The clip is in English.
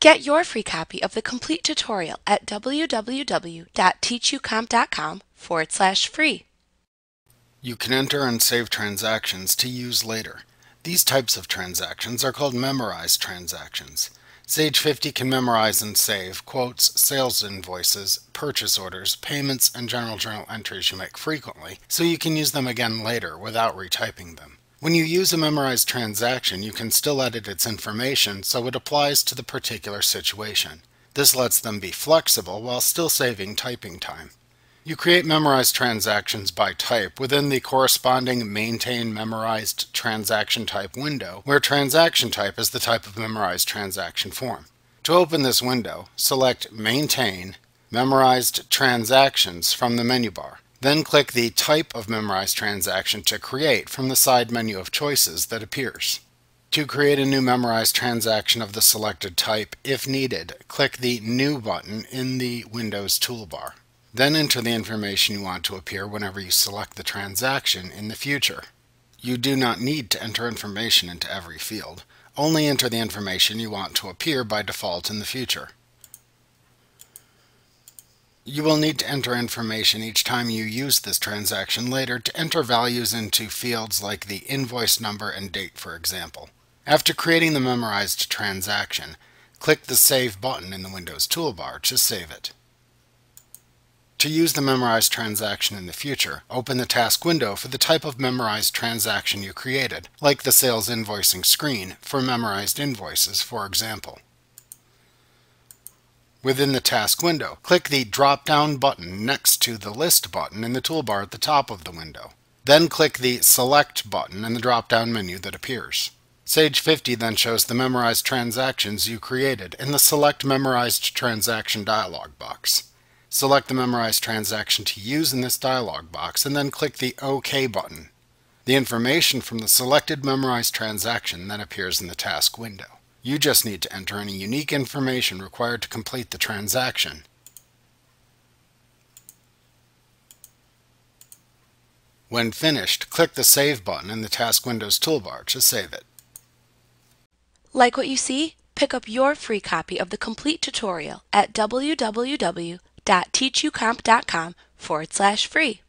Get your free copy of the complete tutorial at www.teachucomp.com forward slash free. You can enter and save transactions to use later. These types of transactions are called memorized transactions. Sage 50 can memorize and save quotes, sales invoices, purchase orders, payments, and general journal entries you make frequently, so you can use them again later without retyping them. When you use a memorized transaction, you can still edit its information so it applies to the particular situation. This lets them be flexible while still saving typing time. You create memorized transactions by type within the corresponding Maintain Memorized Transaction Type window, where transaction type is the type of memorized transaction form. To open this window, select Maintain Memorized Transactions from the menu bar. Then click the Type of Memorized Transaction to create from the side menu of choices that appears. To create a new memorized transaction of the selected type, if needed, click the New button in the Windows toolbar. Then enter the information you want to appear whenever you select the transaction in the future. You do not need to enter information into every field. Only enter the information you want to appear by default in the future. You will need to enter information each time you use this transaction later to enter values into fields like the invoice number and date, for example. After creating the memorized transaction, click the Save button in the Windows toolbar to save it. To use the memorized transaction in the future, open the task window for the type of memorized transaction you created, like the sales invoicing screen for memorized invoices, for example. Within the task window, click the drop-down button next to the List button in the toolbar at the top of the window. Then click the Select button in the drop-down menu that appears. Sage 50 then shows the memorized transactions you created in the Select Memorized Transaction dialog box. Select the memorized transaction to use in this dialog box and then click the OK button. The information from the selected memorized transaction then appears in the task window. You just need to enter any unique information required to complete the transaction. When finished, click the Save button in the Task Windows toolbar to save it. Like what you see? Pick up your free copy of the complete tutorial at www.teachucomp.com forward slash free.